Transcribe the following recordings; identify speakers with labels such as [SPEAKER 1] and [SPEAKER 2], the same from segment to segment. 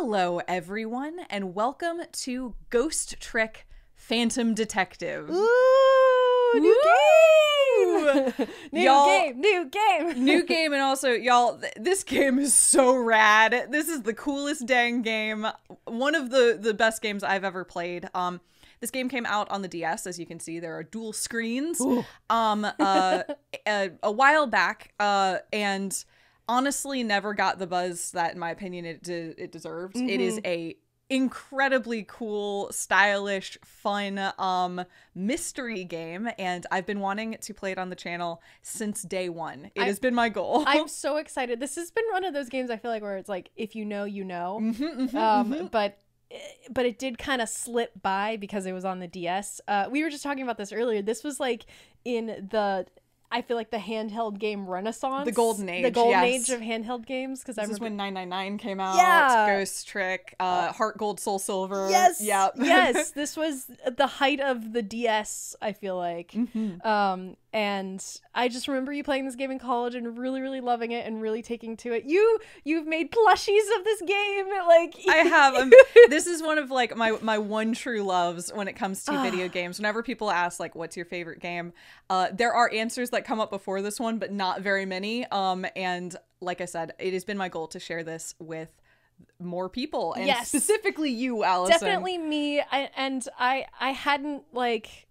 [SPEAKER 1] Hello, everyone, and welcome to Ghost Trick Phantom Detective.
[SPEAKER 2] Ooh, new game! new
[SPEAKER 1] Y'all-
[SPEAKER 2] game, new game.
[SPEAKER 1] New game, and also, y'all, th- this game is so rad. This is the coolest dang game. One of the the best games I've ever played. Um, this game came out on the DS, as you can see. There are dual screens. Um, uh, a, a while back, uh, and honestly, never got the buzz that, in my opinion, it de- it deserved. It is a incredibly cool stylish fun um mystery game and i've been wanting to play it on the channel since day one It
[SPEAKER 2] I-
[SPEAKER 1] has been my goal
[SPEAKER 2] I'm so excited. This has been one of those games I feel like where it's like if you know, you know.
[SPEAKER 1] Mhm, mhm,
[SPEAKER 2] Um,
[SPEAKER 1] mhm.
[SPEAKER 2] but but it did kind of slip by because it was on the DS. Uh, we were just talking about this earlier. This was like in the I feel like the handheld game renaissance,
[SPEAKER 1] The golden age, the
[SPEAKER 2] golden
[SPEAKER 1] yes.
[SPEAKER 2] age of handheld games. Because I
[SPEAKER 1] this is
[SPEAKER 2] remember
[SPEAKER 1] when 999 came out
[SPEAKER 2] Yeah.
[SPEAKER 1] ghost trick uh heart gold soul silver
[SPEAKER 2] Yes.
[SPEAKER 1] yep
[SPEAKER 2] yes. This was the height of the DS, I feel like.
[SPEAKER 1] Mhm.
[SPEAKER 2] Um, and I just remember you playing this game in college and really, really loving it and really taking to it. You you've made plushies of this game. Like
[SPEAKER 1] I have. Um, this is one of like my my one true loves when it comes to video games. Whenever people ask like, "What's your favorite game?" Uh, there are answers that come up before this one, but not very many. Um, and like I said, it has been my goal to share this with more people, and
[SPEAKER 2] Yes.
[SPEAKER 1] specifically you, Allison.
[SPEAKER 2] definitely me. I, and I I hadn't like.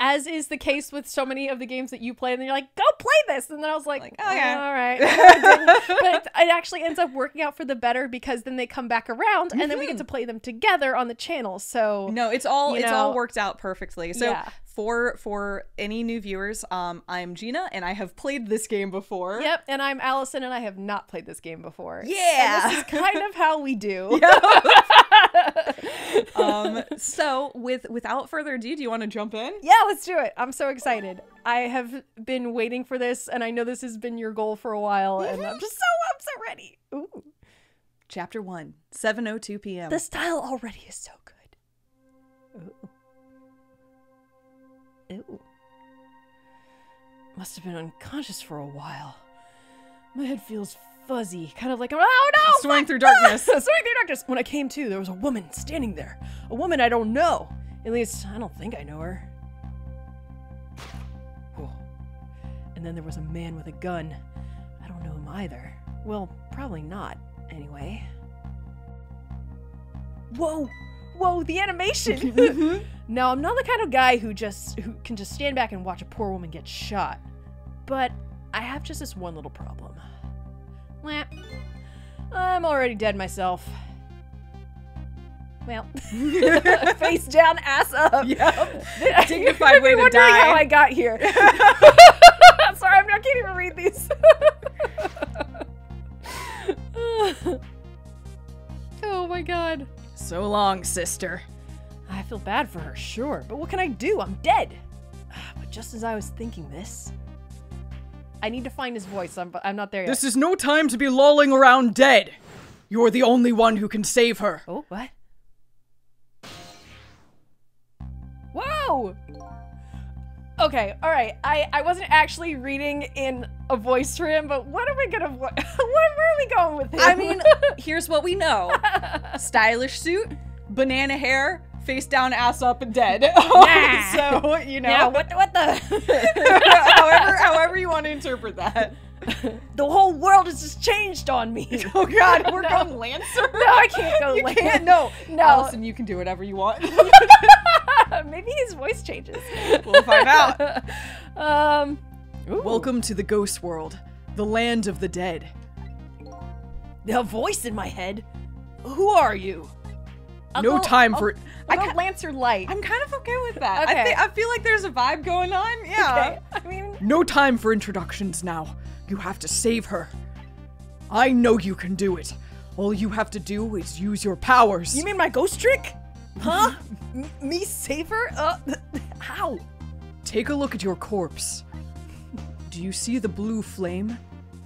[SPEAKER 2] As is the case with so many of the games that you play, and then you're like, "Go play this," and then I was like,
[SPEAKER 1] Like,
[SPEAKER 2] "Oh,
[SPEAKER 1] okay.
[SPEAKER 2] all right." And I didn't. but it, it actually ends up working out for the better because then they come back around, and then we get to play them together on the channel. So
[SPEAKER 1] No, it's all
[SPEAKER 2] You
[SPEAKER 1] it's all worked out perfectly. So
[SPEAKER 2] Yeah.
[SPEAKER 1] for for any new viewers, um, I'm Gina, and I have played this game before.
[SPEAKER 2] Yep, and I'm Allison, and I have not played this game before.
[SPEAKER 1] Yeah.
[SPEAKER 2] And this is kind of how we do.
[SPEAKER 1] um, so with without further ado, do you want to jump in?
[SPEAKER 2] Yeah, let's do it. I'm so excited. I have been waiting for this, and I know this has been your goal for a while, and I'm just so I'm so ready. Ooh,
[SPEAKER 1] Chapter one, 7:02 p.m.
[SPEAKER 2] the style already is so good. Ooh, ooh. Must have been unconscious for a while. My head feels fuzzy, kind of like oh no,
[SPEAKER 1] Swing through darkness.
[SPEAKER 2] Swing through darkness. When I came to, there was a woman standing there. A woman I don't know. At least, I don't think I know her. And then there was a man with a gun. I don't know him either. Well, probably not, anyway. Whoa! Whoa, the animation! Mm-hmm. no, I'm not the kind of guy who just who can just stand back and watch a poor woman get shot. But I have just this one little problem. I'm already dead myself. Well, face down, ass up.
[SPEAKER 1] Yep.
[SPEAKER 2] Dignified
[SPEAKER 1] way to die.
[SPEAKER 2] how I got here. Sorry, I'm not can't even read these. oh my god.
[SPEAKER 1] So long, sister.
[SPEAKER 2] I feel bad for her, sure, but what can I do? I'm dead. But just as I was thinking this, I need to find his voice. I'm, I'm not there yet.
[SPEAKER 1] This is no time to be lolling around dead. You're the only one who can save her.
[SPEAKER 2] Oh, what? Whoa! Okay, all right. I I wasn't actually reading in a voice for him, but what are we gonna? What, where, where are we going with him?
[SPEAKER 1] I mean, here's what we know: stylish suit, banana hair, face down, ass up, and dead. so you know,
[SPEAKER 2] yeah. What what the?
[SPEAKER 1] however, however you want to interpret that.
[SPEAKER 2] the whole world has just changed on me.
[SPEAKER 1] Oh God, we're
[SPEAKER 2] No.
[SPEAKER 1] going Lancer.
[SPEAKER 2] No, I can't go.
[SPEAKER 1] You
[SPEAKER 2] like
[SPEAKER 1] can't. No,
[SPEAKER 2] No.
[SPEAKER 1] Allison, you can do whatever you want.
[SPEAKER 2] Maybe his voice changes.
[SPEAKER 1] we'll find out.
[SPEAKER 2] um. ooh.
[SPEAKER 1] Welcome to the ghost world, the land of the dead.
[SPEAKER 2] The voice in my head. Who are you? I'll
[SPEAKER 1] no
[SPEAKER 2] go-
[SPEAKER 1] time
[SPEAKER 2] I'll-
[SPEAKER 1] for.
[SPEAKER 2] I'll
[SPEAKER 1] I
[SPEAKER 2] go Lancer Light.
[SPEAKER 1] I'm kind of okay with that. I,
[SPEAKER 2] Okay.
[SPEAKER 1] I feel like there's a vibe going on. Yeah.
[SPEAKER 2] Okay. I mean,
[SPEAKER 1] No time for introductions now. You have to save her. I know you can do it. All you have to do is use your powers.
[SPEAKER 2] you mean my ghost trick? Huh? Me save her? Uh, how?
[SPEAKER 1] Take a look at your corpse. Do you see the blue flame?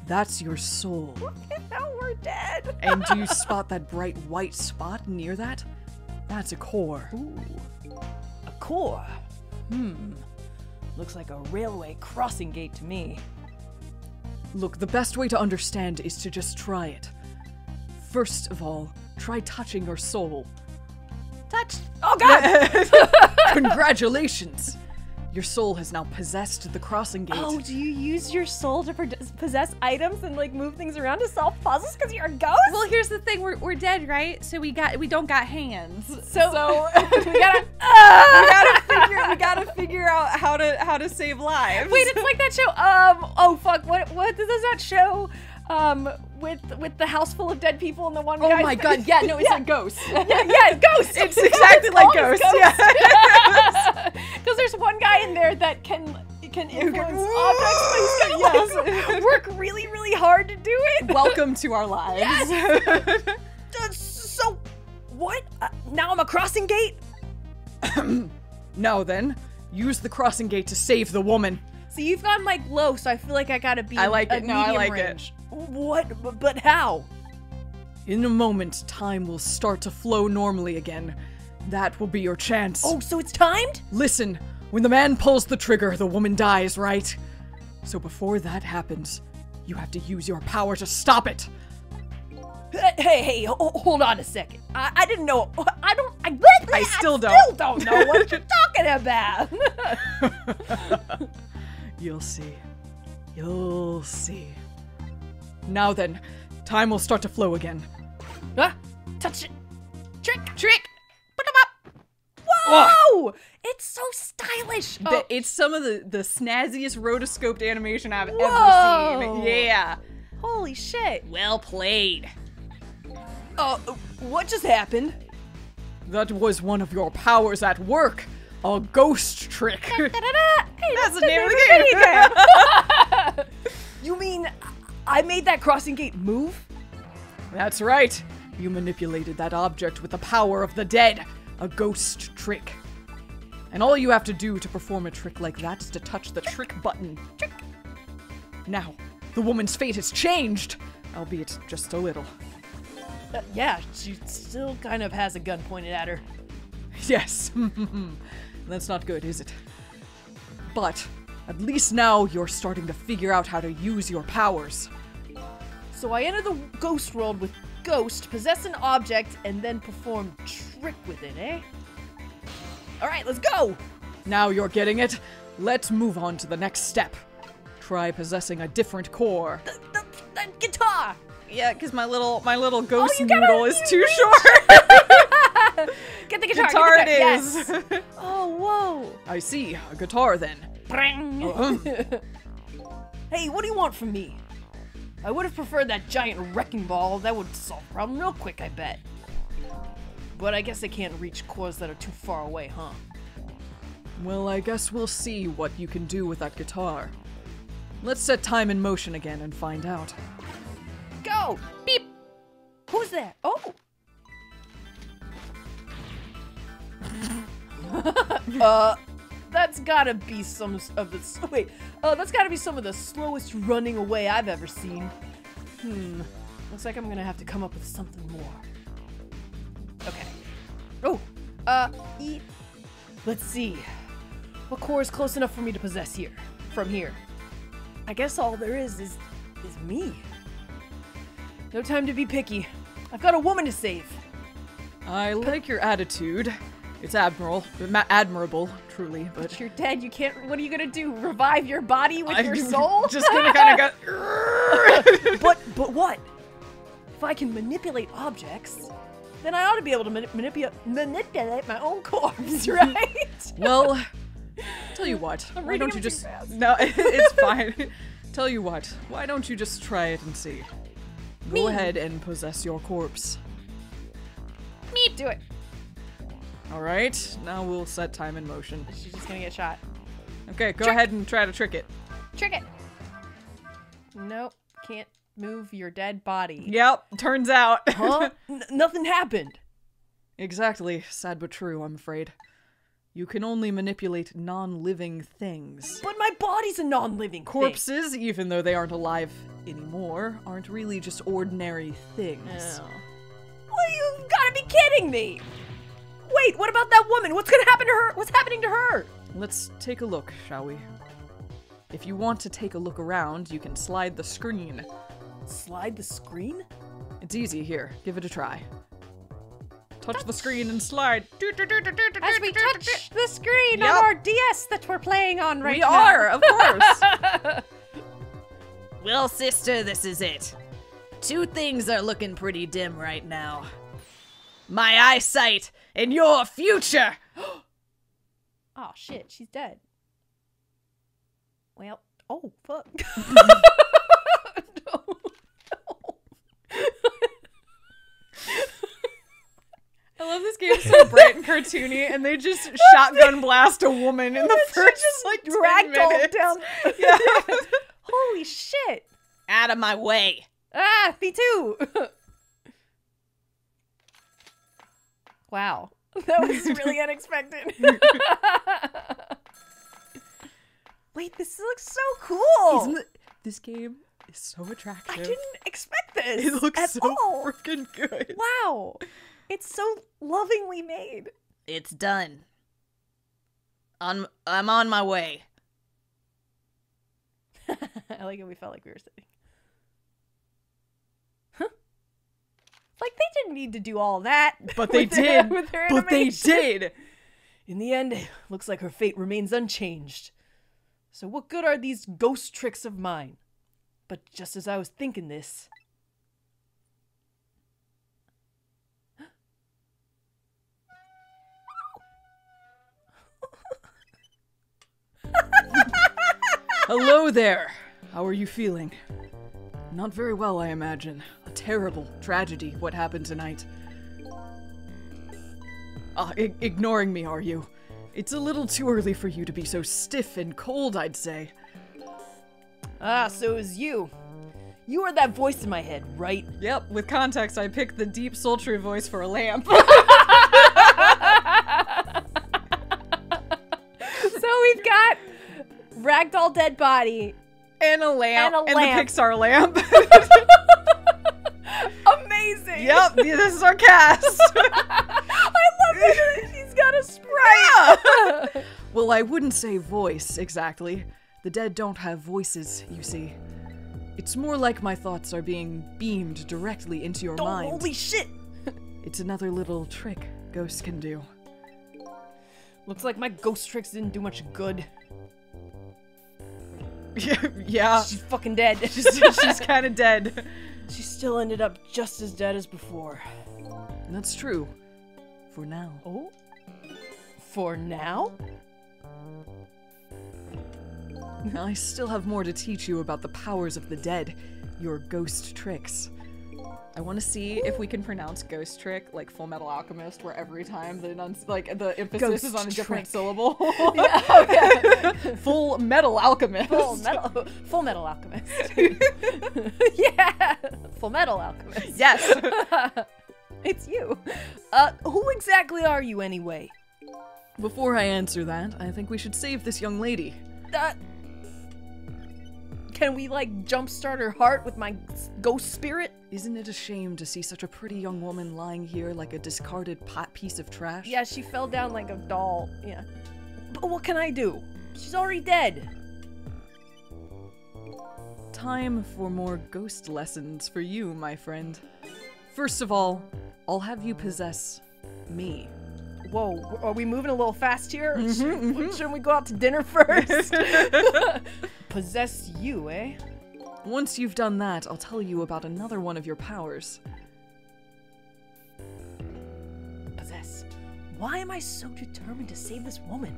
[SPEAKER 1] That's your soul.
[SPEAKER 2] now we're dead.
[SPEAKER 1] And do you spot that bright white spot near that? That's a core.
[SPEAKER 2] Ooh, a core. Hmm. Looks like a railway crossing gate to me.
[SPEAKER 1] Look, the best way to understand is to just try it. First of all, try touching your soul.
[SPEAKER 2] Touch. Oh god.
[SPEAKER 1] Congratulations! Your soul has now possessed the crossing gate.
[SPEAKER 2] Oh, do you use your soul to possess items and like move things around to solve puzzles because you're a ghost?
[SPEAKER 3] Well, here's the thing: we're, we're dead, right? So we got we don't got hands.
[SPEAKER 2] so,
[SPEAKER 1] So-
[SPEAKER 2] we gotta.
[SPEAKER 1] we gotta figure we gotta figure out how to how to save lives.
[SPEAKER 2] Wait, it's like that show. Um. Oh fuck. What? What does that show? Um. With with the house full of dead people and the one.
[SPEAKER 1] Oh my god, yeah, no, it's a ghost.
[SPEAKER 2] yeah, yeah, ghost.
[SPEAKER 1] It's exactly like ghosts
[SPEAKER 2] yeah. Because there's one guy in there that can can influence objects, but he's gonna like,
[SPEAKER 1] Yes.
[SPEAKER 2] work really, really hard to do it.
[SPEAKER 1] Welcome to our lives.
[SPEAKER 2] Uh, so, what? Uh, now I'm a crossing gate.
[SPEAKER 1] now then, use the crossing gate to save the woman.
[SPEAKER 2] So you've gone like low, so I feel like I gotta be.
[SPEAKER 1] I like it. No, I like it.
[SPEAKER 2] What? But, how?
[SPEAKER 1] In a moment, time will start to flow normally again. That will be your chance.
[SPEAKER 2] Oh, so it's timed?
[SPEAKER 1] Listen, when the man pulls the trigger, the woman dies, right? So before that happens, you have to use your power to stop it.
[SPEAKER 2] Hey, hey, hold on a second. I, I didn't know. I don't. I,
[SPEAKER 1] I still don't.
[SPEAKER 2] Still don't know what you're talking about.
[SPEAKER 1] You'll see. You'll see. Now then, time will start to flow again.
[SPEAKER 2] ah, touch it. Trick.
[SPEAKER 3] Trick. Put 'em up.
[SPEAKER 2] Whoa! It's so stylish.
[SPEAKER 1] The- it's some of the, the snazziest rotoscoped animation I've
[SPEAKER 2] Whoa.
[SPEAKER 1] ever seen. Yeah.
[SPEAKER 2] Holy shit.
[SPEAKER 1] Well played.
[SPEAKER 2] Uh, what just happened?
[SPEAKER 1] That was one of your powers at work. A ghost trick.
[SPEAKER 2] Da-da-da. Hey,
[SPEAKER 1] That's
[SPEAKER 2] that's
[SPEAKER 1] the name of the
[SPEAKER 2] game. you mean I made that crossing gate move?
[SPEAKER 1] That's right. You manipulated that object with the power of the dead. A ghost trick. And all you have to do to perform a trick like that is to touch the trick button. Trick. Now, the woman's fate has changed, albeit just a little.
[SPEAKER 2] Uh, yeah, she still kind of has a gun pointed at her.
[SPEAKER 1] Yes. That's not good, is it? But at least now you're starting to figure out how to use your powers.
[SPEAKER 2] So I enter the ghost world with Ghost, possess an object, and then perform trick with it, eh? Alright, let's go!
[SPEAKER 1] Now you're getting it. Let's move on to the next step. Try possessing a different core.
[SPEAKER 2] The, the, the guitar!
[SPEAKER 1] Yeah, because my little my little ghost
[SPEAKER 2] you gotta-
[SPEAKER 1] noodle is too
[SPEAKER 2] reach.
[SPEAKER 1] short.
[SPEAKER 2] Get the guitar!
[SPEAKER 1] guitar
[SPEAKER 2] get the
[SPEAKER 1] is.
[SPEAKER 2] guitar. Yes. Oh, whoa!
[SPEAKER 1] I see. A guitar then.
[SPEAKER 2] Bring.
[SPEAKER 1] Um.
[SPEAKER 2] hey, what do you want from me? I would have preferred that giant wrecking ball. That would solve the problem real quick, I bet. But I guess I can't reach cores that are too far away, huh?
[SPEAKER 1] Well, I guess we'll see what you can do with that guitar. Let's set time in motion again and find out.
[SPEAKER 2] Go! Beep! Who's there? Oh! uh, that's gotta be some of the. Wait, uh, that's gotta be some of the slowest running away I've ever seen. Hmm. Looks like I'm gonna have to come up with something more. Okay. Oh! Uh, e. Let's see. What core is close enough for me to possess here? From here. I guess all there is is. is me. No time to be picky. I've got a woman to save.
[SPEAKER 1] I like your attitude. It's admiral, ma- admirable, truly, but
[SPEAKER 2] But you're dead. You can't. What are you gonna do? Revive your body with
[SPEAKER 1] I'm
[SPEAKER 2] your soul?
[SPEAKER 1] just gonna kind of go.
[SPEAKER 2] but but what? If I can manipulate objects, then I ought to be able to mani- manipulate manipulate my own corpse, right?
[SPEAKER 1] well, tell you what. Why don't you just?
[SPEAKER 2] fast.
[SPEAKER 1] No, it's fine. tell you what. Why don't you just try it and see? Go
[SPEAKER 2] Me.
[SPEAKER 1] ahead and possess your corpse.
[SPEAKER 2] Meep, do it.
[SPEAKER 1] All right. Now we'll set time in motion.
[SPEAKER 2] She's just gonna get shot.
[SPEAKER 1] Okay, go
[SPEAKER 2] Trick.
[SPEAKER 1] ahead and try to trick it.
[SPEAKER 2] Trick it. Nope, can't move your dead body.
[SPEAKER 1] Yep. Turns out.
[SPEAKER 2] Huh? N- nothing happened.
[SPEAKER 1] exactly. Sad but true. I'm afraid. You can only manipulate non-living things.
[SPEAKER 2] But my body's a non-living thing.
[SPEAKER 1] Corpses, even though they aren't alive anymore, aren't really just ordinary things.
[SPEAKER 2] Oh. Well, you've got to be kidding me! Wait, what about that woman? What's gonna happen to her? What's happening to her?
[SPEAKER 1] Let's take a look, shall we? If you want to take a look around, you can slide the screen.
[SPEAKER 2] Slide the screen?
[SPEAKER 1] It's easy. Here, give it a try. Touch the screen and slide.
[SPEAKER 2] As we touch the screen
[SPEAKER 1] Yep.
[SPEAKER 2] on our DS that we're playing on right
[SPEAKER 1] we
[SPEAKER 2] now.
[SPEAKER 1] We are, of course.
[SPEAKER 4] Well, sister, this is it. Two things are looking pretty dim right now my eyesight and your future.
[SPEAKER 2] Oh shit, she's dead. Well, oh fuck. No, no.
[SPEAKER 1] I love this game so bright and cartoony, and they just shotgun blast a woman in the first like 10
[SPEAKER 2] Ragdoll down.
[SPEAKER 1] Yeah.
[SPEAKER 2] Holy shit.
[SPEAKER 4] Out of my way.
[SPEAKER 2] Ah, me too. Wow. That was really unexpected. Wait, this looks so cool.
[SPEAKER 1] Isn't it- this game is so attractive.
[SPEAKER 2] I didn't expect this.
[SPEAKER 1] It looks
[SPEAKER 2] at
[SPEAKER 1] so
[SPEAKER 2] all.
[SPEAKER 1] freaking good.
[SPEAKER 2] Wow. It's so lovingly made.
[SPEAKER 4] It's done. On, I'm on my way.
[SPEAKER 2] I like it. We felt like we were sitting. Like they didn't need to do all that.
[SPEAKER 1] But they did.
[SPEAKER 2] with their
[SPEAKER 1] But they did.
[SPEAKER 2] In the end, looks like her fate remains unchanged. So what good are these ghost tricks of mine? But just as I was thinking this.
[SPEAKER 1] Hello there. How are you feeling? Not very well, I imagine. Terrible tragedy, what happened tonight. Ah, ignoring me, are you? It's a little too early for you to be so stiff and cold, I'd say.
[SPEAKER 2] Ah, so is you. You are that voice in my head, right?
[SPEAKER 1] Yep, with context, I picked the deep, sultry voice for a lamp.
[SPEAKER 2] so we've got Ragdoll Dead Body.
[SPEAKER 1] and a lamp.
[SPEAKER 2] And a
[SPEAKER 1] And the Pixar lamp. Yep, this is our cast.
[SPEAKER 2] I love it. He's got a sprite.
[SPEAKER 1] well, I wouldn't say voice, exactly. The dead don't have voices, you see. It's more like my thoughts are being beamed directly into your
[SPEAKER 2] oh,
[SPEAKER 1] mind.
[SPEAKER 2] holy shit!
[SPEAKER 1] It's another little trick ghosts can do.
[SPEAKER 2] Looks like my ghost tricks didn't do much good.
[SPEAKER 1] yeah,
[SPEAKER 2] She's fucking dead.
[SPEAKER 1] she's, she's kind of dead.
[SPEAKER 2] She still ended up just as dead as before.
[SPEAKER 1] That's true. For now.
[SPEAKER 2] Oh? For now?
[SPEAKER 1] I still have more to teach you about the powers of the dead, your ghost tricks. I want to see if we can pronounce ghost trick like Full Metal Alchemist, where every time the like the emphasis is on a different
[SPEAKER 2] trick.
[SPEAKER 1] syllable.
[SPEAKER 2] yeah.
[SPEAKER 1] Full Metal Alchemist.
[SPEAKER 2] Full metal, full metal alchemist. yeah, full metal alchemist.
[SPEAKER 1] Yes.
[SPEAKER 2] It's you. Uh, who exactly are you anyway?
[SPEAKER 1] Before I answer that, I think we should save this young lady.
[SPEAKER 2] Uh, can we like jumpstart her heart with my ghost spirit?
[SPEAKER 1] Isn't it a shame to see such a pretty young woman lying here like a discarded pot piece of trash?
[SPEAKER 2] Yeah, she fell down like a doll. Yeah. But what can I do? She's already dead.
[SPEAKER 1] Time for more ghost lessons for you, my friend. First of all, I'll have you possess me.
[SPEAKER 2] Whoa, are we moving a little fast here? Should, shouldn't we go out to dinner first? Possess you, eh?
[SPEAKER 1] Once you've done that, I'll tell you about another one of your powers.
[SPEAKER 2] Possess. Why am I so determined to save this woman?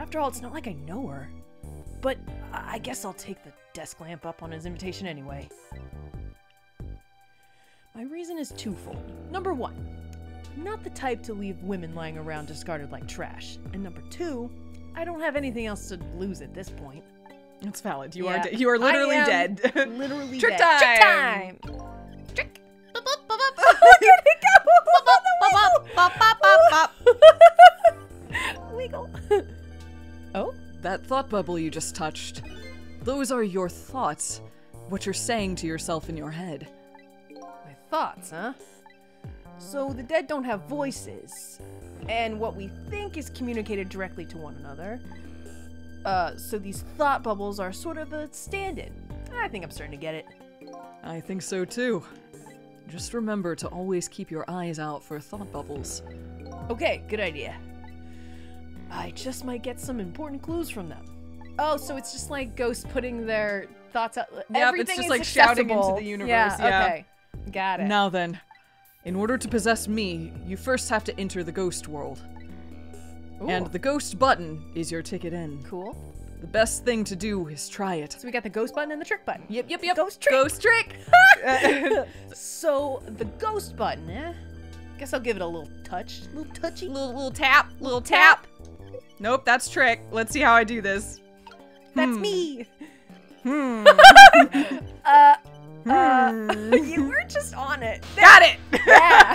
[SPEAKER 2] After all, it's not like I know her. But I guess I'll take the desk lamp up on his invitation anyway. My reason is twofold. Number one, I'm not the type to leave women lying around discarded like trash. And number two, I don't have anything else to lose at this point.
[SPEAKER 1] It's valid. You
[SPEAKER 2] Yeah.
[SPEAKER 1] are you are literally dead.
[SPEAKER 2] Literally
[SPEAKER 1] Trick
[SPEAKER 2] dead.
[SPEAKER 1] time!
[SPEAKER 2] Trick time! Trick! Wiggle! oh?
[SPEAKER 1] that thought bubble you just touched. Those are your thoughts. What you're saying to yourself in your head.
[SPEAKER 2] My thoughts, huh? So the dead don't have voices, and what we think is communicated directly to one another. Uh, so these thought bubbles are sort of a stand in. I think I'm starting to get it.
[SPEAKER 1] I think so too. Just remember to always keep your eyes out for thought bubbles.
[SPEAKER 2] Okay, good idea. I just might get some important clues from them. Oh, so it's just like ghosts putting their thoughts out.
[SPEAKER 5] it's
[SPEAKER 2] Everything
[SPEAKER 5] just
[SPEAKER 2] is
[SPEAKER 5] like shouting into the universe,
[SPEAKER 2] Yeah,
[SPEAKER 5] yeah.
[SPEAKER 2] okay. Got it.
[SPEAKER 1] Now then, in order to possess me, you first have to enter the ghost world. And the ghost button is your ticket in.
[SPEAKER 2] cool.
[SPEAKER 1] The best thing to do is try it.
[SPEAKER 2] So we got the ghost button and the trick button.
[SPEAKER 1] Yep, yep, yep.
[SPEAKER 2] Ghost trick.
[SPEAKER 1] Ghost trick.
[SPEAKER 2] So the ghost button, eh? Guess I'll give it a little touch, little touchy.
[SPEAKER 5] little little tap, little tap. Nope, that's trick. Let's see how I do this.
[SPEAKER 2] That's me.
[SPEAKER 5] Hmm.
[SPEAKER 2] Uh, uh,
[SPEAKER 5] Hmm.
[SPEAKER 2] you were just on it.
[SPEAKER 5] Got it.
[SPEAKER 2] Yeah.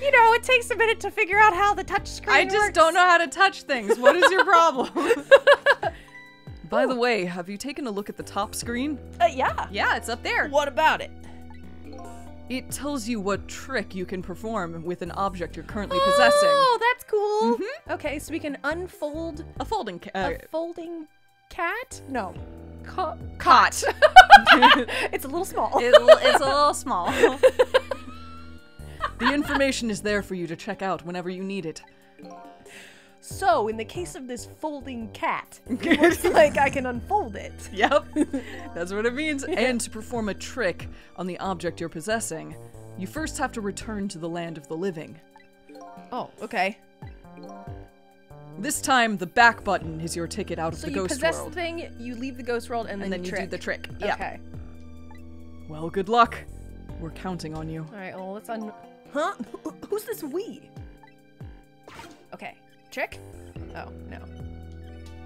[SPEAKER 2] you know, it takes a minute to figure out how the touch screen
[SPEAKER 5] I just
[SPEAKER 2] works.
[SPEAKER 5] don't know how to touch things. What is your problem?
[SPEAKER 1] By the way, have you taken a look at the top screen?
[SPEAKER 2] Uh, yeah.
[SPEAKER 5] yeah, it's up there.
[SPEAKER 2] What about it?
[SPEAKER 1] It tells you what trick you can perform with an object you're currently possessing.
[SPEAKER 2] Oh, that's cool.
[SPEAKER 5] Mm-hmm.
[SPEAKER 2] Okay, so we can unfold
[SPEAKER 1] A folding ca- uh,
[SPEAKER 2] a folding cat? No. Co-
[SPEAKER 5] Caught.
[SPEAKER 2] it's a little small.
[SPEAKER 5] It- it's a little small.
[SPEAKER 1] The information is there for you to check out whenever you need it.
[SPEAKER 2] So, in the case of this folding cat, it looks like I can unfold it.
[SPEAKER 1] Yep, that's what it means. And to perform a trick on the object you're possessing, you first have to return to the land of the living.
[SPEAKER 2] Oh, okay.
[SPEAKER 1] This time, the back button is your ticket out of
[SPEAKER 2] So
[SPEAKER 1] the
[SPEAKER 2] you
[SPEAKER 1] ghost
[SPEAKER 2] possess the thing, you leave the ghost world, and then,
[SPEAKER 5] and then you
[SPEAKER 2] trick.
[SPEAKER 5] do the trick. Yeah.
[SPEAKER 2] Okay.
[SPEAKER 1] Well, good luck. We're counting on you.
[SPEAKER 2] All right. Well, let's un. Huh? Who's this we? Okay. Trick. Oh no.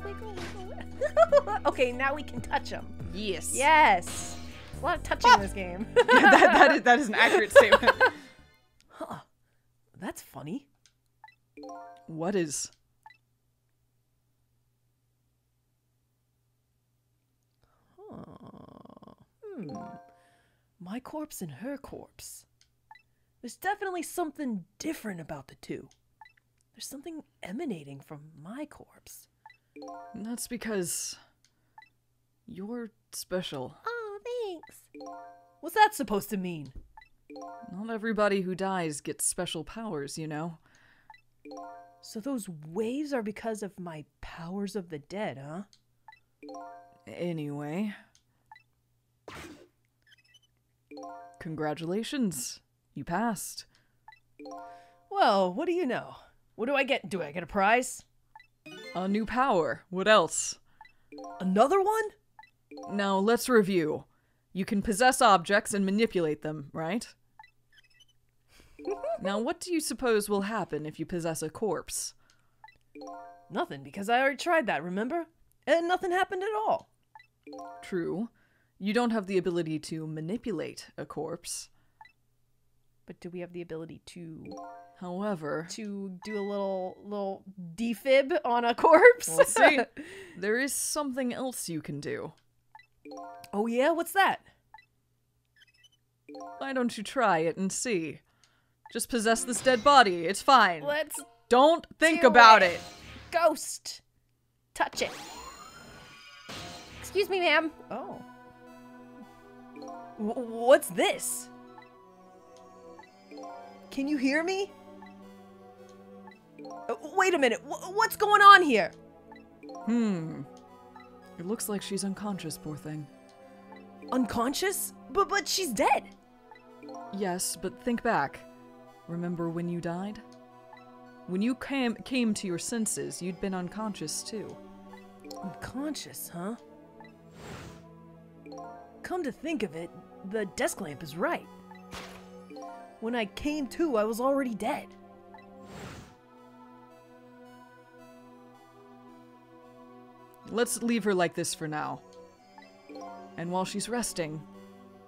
[SPEAKER 2] Okay, now we can touch them.
[SPEAKER 5] Yes.
[SPEAKER 2] Yes. There's a lot of touching in this game.
[SPEAKER 5] that, that, is, that is an accurate statement.
[SPEAKER 2] huh. That's funny.
[SPEAKER 1] What is?
[SPEAKER 2] Huh. Hmm. My corpse and her corpse. There's definitely something different about the two. There's something emanating from my corpse.
[SPEAKER 1] That's because you're special.
[SPEAKER 2] Oh, thanks. What's that supposed to mean?
[SPEAKER 1] Not everybody who dies gets special powers, you know.
[SPEAKER 2] So those waves are because of my powers of the dead, huh?
[SPEAKER 1] Anyway. Congratulations. You passed.
[SPEAKER 2] Well, what do you know? What do I get? Do I get a prize?
[SPEAKER 1] A new power. What else?
[SPEAKER 2] Another one?
[SPEAKER 1] Now, let's review. You can possess objects and manipulate them, right? now, what do you suppose will happen if you possess a corpse?
[SPEAKER 2] Nothing, because I already tried that, remember? And nothing happened at all.
[SPEAKER 1] True. You don't have the ability to manipulate a corpse.
[SPEAKER 2] But do we have the ability to
[SPEAKER 1] However,
[SPEAKER 2] to do a little little defib on a corpse?
[SPEAKER 1] we'll see. there is something else you can do.
[SPEAKER 2] oh yeah, what's that?
[SPEAKER 1] Why don't you try it and see? Just possess this dead body. It's fine.
[SPEAKER 2] Let's
[SPEAKER 1] Don't think
[SPEAKER 2] do
[SPEAKER 1] about it.
[SPEAKER 2] Ghost. Touch it. Excuse me, ma'am. Oh. W- what's this? Can you hear me? Uh, wait a minute. Wh- what's going on here?
[SPEAKER 1] Hmm. It looks like she's unconscious, poor thing.
[SPEAKER 2] Unconscious? But but she's dead.
[SPEAKER 1] Yes, but think back. Remember when you died? When you came came to your senses, you'd been unconscious too.
[SPEAKER 2] Unconscious, huh? Come to think of it, the desk lamp is right. When I came to, I was already dead.
[SPEAKER 1] Let's leave her like this for now. And while she's resting,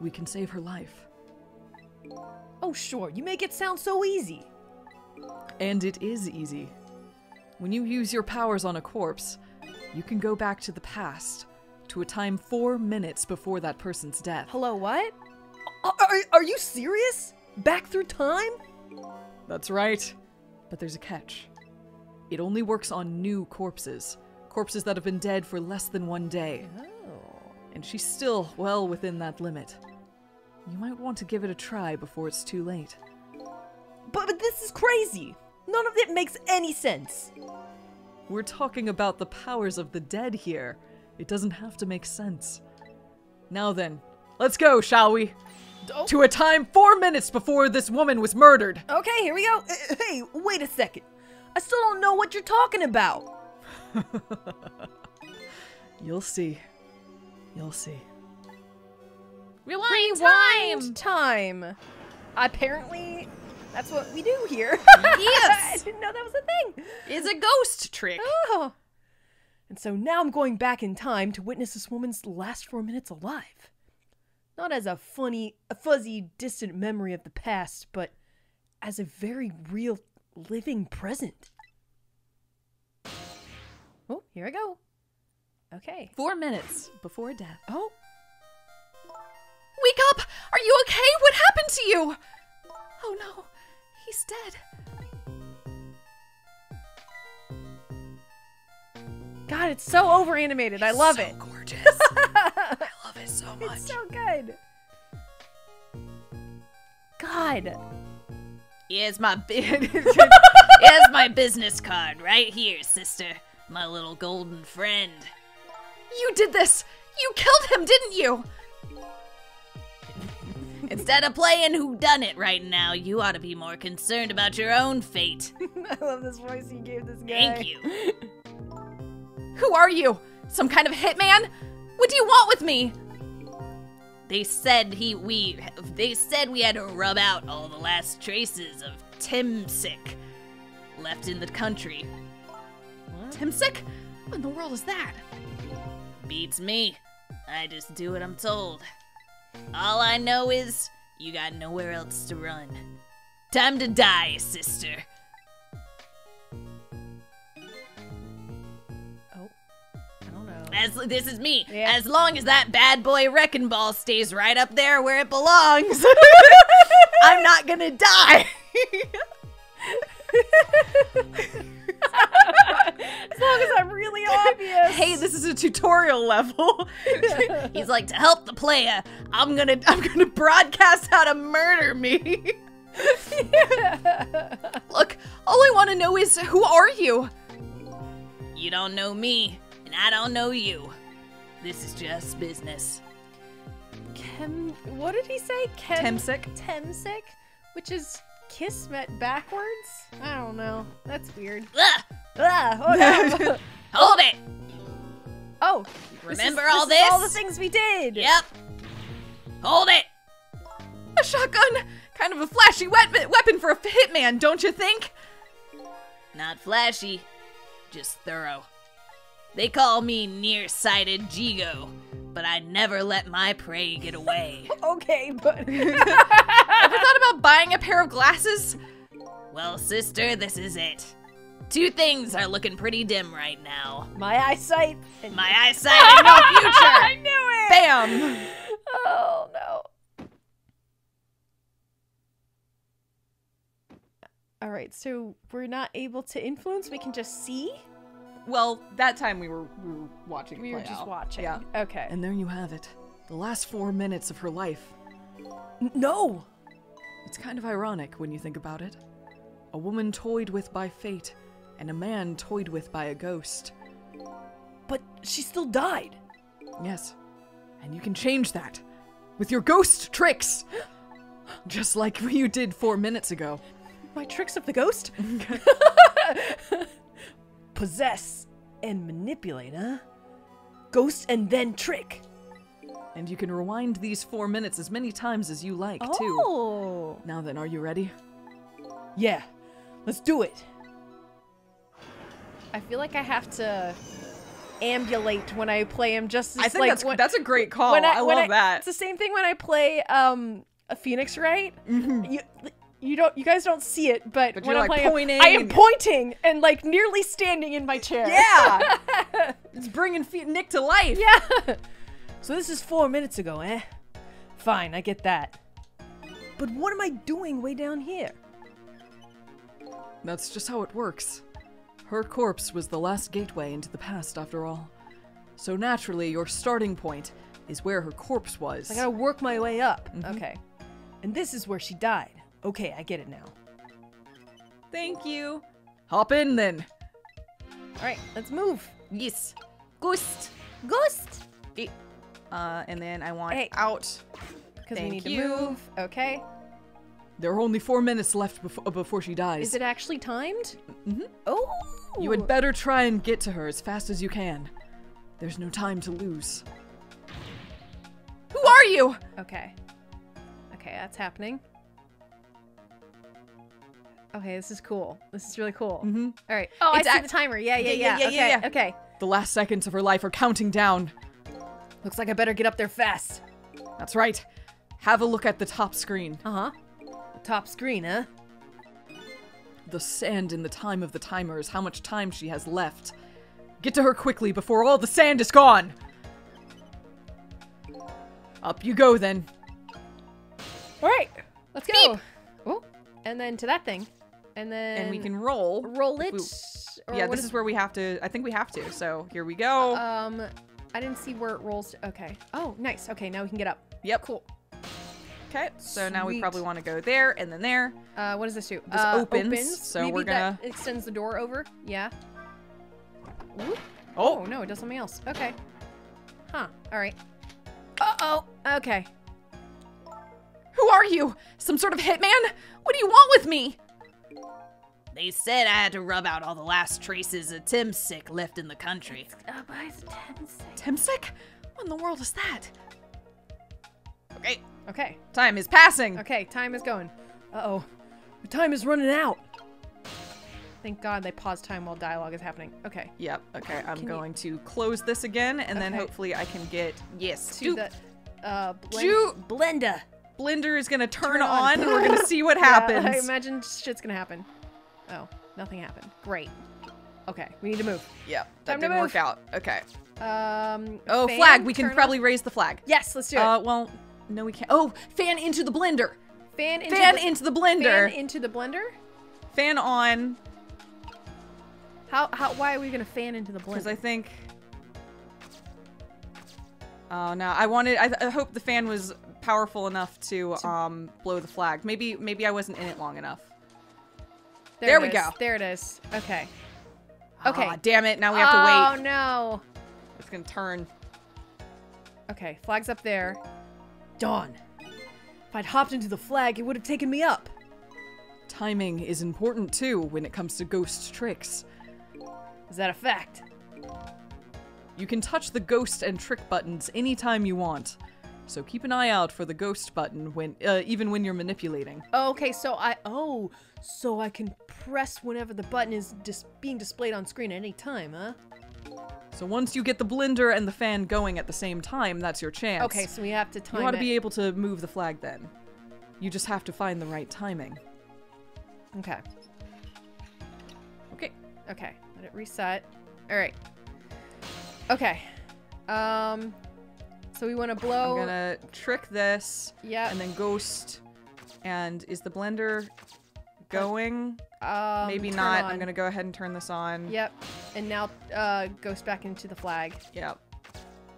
[SPEAKER 1] we can save her life.
[SPEAKER 2] Oh, sure, you make it sound so easy.
[SPEAKER 1] And it is easy. When you use your powers on a corpse, you can go back to the past, to a time four minutes before that person's death.
[SPEAKER 2] Hello, what? Are, are, you serious? Back through time?
[SPEAKER 1] That's right. But there's a catch. It only works on new corpses, corpses that have been dead for less than one day.
[SPEAKER 2] Oh.
[SPEAKER 1] And she's still well within that limit.
[SPEAKER 6] You might want to give it a try before it's too late.
[SPEAKER 2] But, but this is crazy. None of it makes any sense.
[SPEAKER 6] We're talking about the powers of the dead here. It doesn't have to make sense. Now then, let's go, shall we?
[SPEAKER 2] Oh.
[SPEAKER 6] To a time four minutes before this woman was murdered.
[SPEAKER 2] Okay, here we go. Uh, Hey, wait a second. I still don't know what you're talking about.
[SPEAKER 6] You'll see. You'll see.
[SPEAKER 4] Rewind,
[SPEAKER 2] Rewind
[SPEAKER 4] time.
[SPEAKER 2] time. Apparently, that's what we do here.
[SPEAKER 4] Yes.
[SPEAKER 2] I didn't know that was a thing.
[SPEAKER 4] It's a ghost trick.
[SPEAKER 2] Oh. And so now I'm going back in time to witness this woman's last four minutes alive. Not as a funny, a fuzzy, distant memory of the past, but as a very real, living present. Oh, here I go. Okay.
[SPEAKER 6] Four minutes before death.
[SPEAKER 2] Oh,
[SPEAKER 4] Wake up! Are you okay? What happened to you? Oh no, he's dead.
[SPEAKER 2] God, it's so over animated. I love it.
[SPEAKER 4] Gorgeous. Love it so much.
[SPEAKER 2] It's so good. God.
[SPEAKER 1] Here's my Here's my business card right here, sister. My little golden friend.
[SPEAKER 4] You did this. You killed him, didn't you?
[SPEAKER 1] Instead of playing who done it right now, you ought to be more concerned about your own fate.
[SPEAKER 2] I love this voice you gave this guy.
[SPEAKER 1] Thank you.
[SPEAKER 4] Who are you? Some kind of hitman? What do you want with me?
[SPEAKER 1] They said he we they said we had to rub out all the last traces of Temsik left in the country.
[SPEAKER 4] Temsik? What in the world is that?
[SPEAKER 1] Beats me. I just do what I'm told. All I know is you got nowhere else to run. Time to die, sister. As this is me.
[SPEAKER 2] Yeah.
[SPEAKER 1] As long as that bad boy wrecking ball stays right up there where it belongs, I'm not gonna die.
[SPEAKER 2] As long as I'm really obvious.
[SPEAKER 7] Hey, this is a tutorial level.
[SPEAKER 1] He's like to help the player. I'm gonna I'm gonna broadcast how to murder me.
[SPEAKER 4] Look, all I want to know is who are you?
[SPEAKER 1] You don't know me, and I don't know you. This is just business.
[SPEAKER 2] Chem. What did he say? Chem.
[SPEAKER 7] Temsik.
[SPEAKER 2] Temsik, which is Kismet backwards. I don't know. That's weird.
[SPEAKER 1] Ugh,
[SPEAKER 2] Ah, oh no.
[SPEAKER 1] hold it.
[SPEAKER 2] oh, this is-
[SPEAKER 1] Remember all
[SPEAKER 2] this? is all the things we did.
[SPEAKER 1] Yep. Hold it.
[SPEAKER 4] A shotgun? Kind of a flashy weapon for a hitman, don't you think?
[SPEAKER 1] Not flashy, just thorough. They call me nearsighted Jeego, but I never let my prey get away.
[SPEAKER 2] Okay, but
[SPEAKER 4] Ever thought about buying a pair of glasses?
[SPEAKER 1] well, sister, this is it. Two things are looking pretty dim right now.
[SPEAKER 2] my eyesight. And
[SPEAKER 1] My eyesight and your future.
[SPEAKER 2] I knew it.
[SPEAKER 4] Bam!
[SPEAKER 2] Oh no. All right, so we're not able to influence. We can just see.
[SPEAKER 7] Well, that time we were we were watching.
[SPEAKER 2] We were just
[SPEAKER 7] out.
[SPEAKER 2] watching.
[SPEAKER 7] Yeah.
[SPEAKER 2] Okay.
[SPEAKER 6] And there you have it. The last four minutes of her life.
[SPEAKER 2] N- no.
[SPEAKER 6] It's kind of ironic when you think about it. A woman toyed with by fate, and a man toyed with by a ghost.
[SPEAKER 2] But she still died.
[SPEAKER 6] Yes. And you can change that with your ghost tricks! Just like you did four minutes ago.
[SPEAKER 2] My tricks of the ghost? Possess and manipulate, huh? Ghost and then trick.
[SPEAKER 6] And you can rewind these four minutes as many times as you like, too.
[SPEAKER 2] Oh.
[SPEAKER 6] Now then, are you ready?
[SPEAKER 2] Yeah. Let's do it. I feel like I have to ambulate when I play him just as
[SPEAKER 7] I think
[SPEAKER 2] like
[SPEAKER 7] that's
[SPEAKER 2] when,
[SPEAKER 7] that's a great call.
[SPEAKER 2] when
[SPEAKER 7] I,
[SPEAKER 2] when
[SPEAKER 7] love that.
[SPEAKER 2] It's the same thing when I play um a Phoenix Wright. You you don't you guys don't see it, but,
[SPEAKER 7] But
[SPEAKER 2] when
[SPEAKER 7] you're,
[SPEAKER 2] I'm
[SPEAKER 7] like,
[SPEAKER 2] playing,
[SPEAKER 7] pointing
[SPEAKER 2] I am pointing and like nearly standing in my chair.
[SPEAKER 7] Yeah, it's bringing Nick to life.
[SPEAKER 2] Yeah. So this is four minutes ago, eh? Fine, I get that. But what am I doing way down here?
[SPEAKER 6] That's just how it works. Her corpse was the last gateway into the past, after all. So naturally, your starting point
[SPEAKER 8] is where her corpse was.
[SPEAKER 2] I gotta work my way up.
[SPEAKER 8] Mm-hmm.
[SPEAKER 2] Okay. And this is where she died. Okay, I get it now.
[SPEAKER 8] Thank you. Hop in then.
[SPEAKER 2] All right, let's move.
[SPEAKER 8] Yes. Ghost.
[SPEAKER 2] Ghost.
[SPEAKER 1] Uh, and then I want
[SPEAKER 2] Hey.
[SPEAKER 1] out.
[SPEAKER 2] Because we need
[SPEAKER 1] you.
[SPEAKER 2] to move. Okay.
[SPEAKER 8] There are only four minutes left before, before she dies.
[SPEAKER 2] Is it actually timed? Mm-hmm. Oh.
[SPEAKER 8] You had better try and get to her as fast as you can. There's no time to lose.
[SPEAKER 1] Who are you?
[SPEAKER 2] Okay. Okay, that's happening. Okay, this is cool. This is really cool.
[SPEAKER 8] Mhm.
[SPEAKER 2] All right. Oh,
[SPEAKER 1] It's
[SPEAKER 2] I see
[SPEAKER 1] ac-
[SPEAKER 2] the timer. Yeah, yeah,
[SPEAKER 1] Yeah,
[SPEAKER 2] yeah.
[SPEAKER 1] yeah, yeah,
[SPEAKER 2] okay,
[SPEAKER 1] yeah, yeah.
[SPEAKER 2] okay.
[SPEAKER 8] The last seconds of her life are counting down.
[SPEAKER 2] Looks like I better get up there fast.
[SPEAKER 8] That's right. Have a look at the top screen.
[SPEAKER 2] Uh huh. Top screen, huh?
[SPEAKER 8] The sand in the time of the timer is how much time she has left. Get to her quickly before all the sand is gone. Up you go then.
[SPEAKER 2] All right. Let's go. Oh, and then to that thing, and then
[SPEAKER 1] And we can roll.
[SPEAKER 2] roll it.
[SPEAKER 1] Yeah, this is where we have to. I think we have to. So here we go.
[SPEAKER 2] Um, I didn't see where it rolls. To, okay. Oh, nice. Okay, now we can get up.
[SPEAKER 1] yep.
[SPEAKER 2] Cool.
[SPEAKER 1] Okay. So now we probably want to go there and then there.
[SPEAKER 2] Uh, what does this do?
[SPEAKER 1] This
[SPEAKER 2] uh,
[SPEAKER 1] opens, so
[SPEAKER 2] Maybe
[SPEAKER 1] we're gonna...
[SPEAKER 2] that extends the door over. Yeah. Ooh.
[SPEAKER 1] Oh.
[SPEAKER 2] Oh no, it does something else. Okay. Huh. All right. Uh oh. Okay.
[SPEAKER 1] Who are you? Some sort of hitman? What do you want with me?
[SPEAKER 4] They said I had to rub out all the last traces of Temsik left in the country.
[SPEAKER 2] Uh, but it's ten seconds.
[SPEAKER 1] Temsik? What in the world is that? Okay.
[SPEAKER 2] Okay.
[SPEAKER 1] Time is passing.
[SPEAKER 2] Okay. Time is going. Uh oh. The time is running out. Thank God they pause time while dialogue is happening. Okay.
[SPEAKER 1] Yep. Okay. I'm
[SPEAKER 2] Can you-
[SPEAKER 1] going to close this again, and then hopefully I can get yes.
[SPEAKER 2] To
[SPEAKER 1] Dupe.
[SPEAKER 2] the uh blend-
[SPEAKER 1] Ju-
[SPEAKER 2] blender.
[SPEAKER 1] Blender is gonna turn,
[SPEAKER 2] Turn on.
[SPEAKER 1] on, and we're gonna see what
[SPEAKER 2] Yeah,
[SPEAKER 1] happens.
[SPEAKER 2] I imagine shit's gonna happen. Oh, nothing happened. Great. Okay, we need to move.
[SPEAKER 1] Yep. That
[SPEAKER 2] Time to
[SPEAKER 1] didn't work out. Okay.
[SPEAKER 2] Um.
[SPEAKER 1] Oh, flag. We can
[SPEAKER 2] turn on-
[SPEAKER 1] probably raise the flag.
[SPEAKER 2] Yes, let's do it.
[SPEAKER 1] Uh, well, no, we can't. Oh, fan into the blender.
[SPEAKER 2] fan into
[SPEAKER 1] Fan
[SPEAKER 2] the,
[SPEAKER 1] into the blender.
[SPEAKER 2] fan into the blender.
[SPEAKER 1] fan on,
[SPEAKER 2] How? How? Why are we gonna fan into the blender? because?
[SPEAKER 1] I think. Oh no! I wanted. I, I hope the fan was powerful enough to um blow the flag. Maybe maybe I wasn't in it long enough. There
[SPEAKER 2] it
[SPEAKER 1] we
[SPEAKER 2] is.
[SPEAKER 1] go.
[SPEAKER 2] There it is. Okay. Okay.
[SPEAKER 1] Ah, damn it! Now we have
[SPEAKER 2] oh
[SPEAKER 1] to wait.
[SPEAKER 2] Oh, no.
[SPEAKER 1] It's gonna turn.
[SPEAKER 2] Okay, flag's up there. Dawn. If I'd hopped into the flag, it would have taken me up.
[SPEAKER 8] Timing is important too when it comes to ghost tricks.
[SPEAKER 2] Is that a fact?
[SPEAKER 8] You can touch the ghost and trick buttons anytime you want. So keep an eye out for the ghost button when uh, even when you're manipulating.
[SPEAKER 2] Okay, so I oh, so I can press whenever the button is dis- being displayed on screen at any time, huh?
[SPEAKER 8] So once you get the blender and the fan going at the same time, that's your chance.
[SPEAKER 2] Okay, so we have to time
[SPEAKER 8] you ought to be able to move the flag then. You just have to find the right timing.
[SPEAKER 2] Okay.
[SPEAKER 8] Okay.
[SPEAKER 2] Okay. Let it reset. All right. Okay. Um. So we want to blow.
[SPEAKER 1] I'm gonna trick this
[SPEAKER 2] Yeah.
[SPEAKER 1] and then ghost. And is the blender going?
[SPEAKER 2] um,
[SPEAKER 1] Maybe not.
[SPEAKER 2] on.
[SPEAKER 1] I'm gonna go ahead and turn this on.
[SPEAKER 2] Yep. And now uh goes back into the flag,
[SPEAKER 1] Yep.